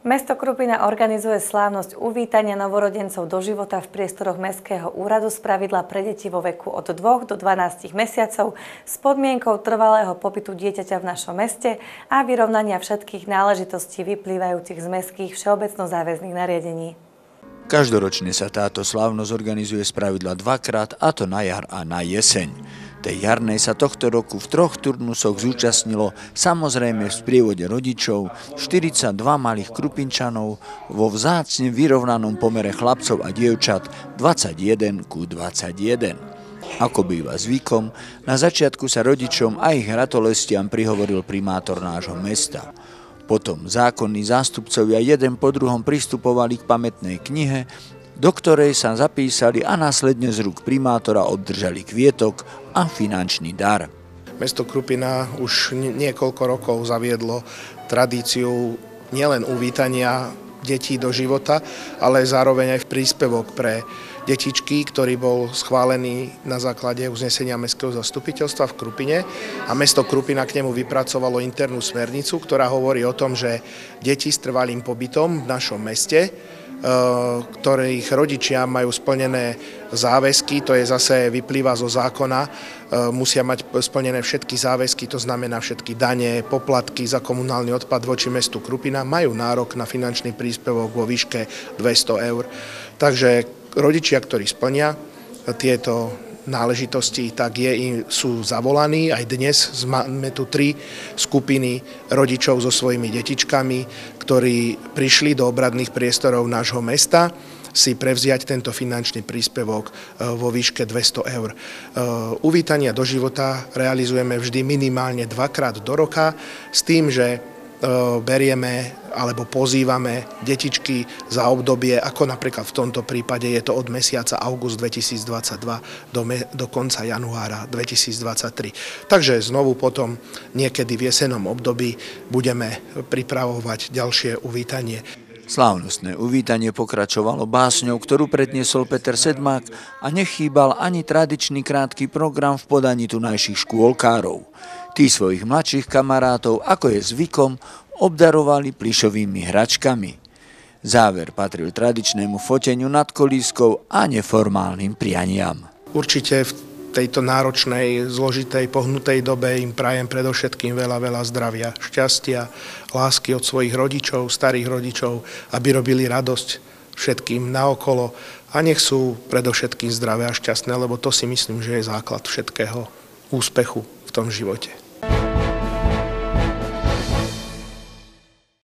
Mesto Krupina organizuje slávnosť uvítania novorodencov do života v priestoroch Mestského úradu z pravidla pre deti vo veku od 2 do 12 mesiacov s podmienkou trvalého pobytu dieťaťa v našom meste a vyrovnania všetkých náležitostí vyplývajúcich z mestských všeobecno záväzných nariadení. Každoročne sa táto slávnosť organizuje z pravidla dvakrát, a to na jar a na jeseň. Tej jarnej sa tohto roku v troch turnusoch zúčastnilo samozrejme v sprievode rodičov 42 malých krupinčanov vo vzácne vyrovnanom pomere chlapcov a dievčat 21 ku 21. Ako býva zvykom, na začiatku sa rodičom a ich ratolestiam prihovoril primátor nášho mesta. Potom zákonní zástupcovia jeden po druhom pristupovali k pamätnej knihe do ktorej sa zapísali a následne z rúk primátora obdržali kvietok a finančný dar. Mesto Krupina už niekoľko rokov zaviedlo tradíciu nielen uvítania detí do života, ale zároveň aj príspevok pre detičky, ktorý bol schválený na základe uznesenia Mestského zastupiteľstva v Krupine a mesto Krupina k nemu vypracovalo internú smernicu, ktorá hovorí o tom, že deti s trvalým pobytom v našom meste Eh, ktorých rodičia majú splnené záväzky, to je zase vyplýva zo zákona, eh, musia mať splnené všetky záväzky, to znamená všetky dane, poplatky za komunálny odpad voči mestu Krupina, majú nárok na finančný príspevok vo výške 200 eur. Takže rodičia, ktorí splnia tieto náležitosti, tak je, sú zavolaní. Aj dnes máme tu tri skupiny rodičov so svojimi detičkami, ktorí prišli do obradných priestorov nášho mesta si prevziať tento finančný príspevok e, vo výške 200 eur. E, uvítania do života realizujeme vždy minimálne dvakrát do roka s tým, že berieme alebo pozývame detičky za obdobie, ako napríklad v tomto prípade je to od mesiaca august 2022 do, me, do konca januára 2023. Takže znovu potom niekedy v jesenom období budeme pripravovať ďalšie uvítanie. Slávnostné uvítanie pokračovalo básňou, ktorú predniesol Peter Sedmák a nechýbal ani tradičný krátky program v podaní tunajších škôlkárov. Tí svojich mladších kamarátov, ako je zvykom, obdarovali plišovými hračkami. Záver patril tradičnému foteniu nad kolískou a neformálnym prianiam. Určite v tejto náročnej, zložitej, pohnutej dobe im prajem predovšetkým veľa, veľa zdravia, šťastia, lásky od svojich rodičov, starých rodičov, aby robili radosť všetkým naokolo a nech sú predovšetkým zdravé a šťastné, lebo to si myslím, že je základ všetkého úspechu v tom živote.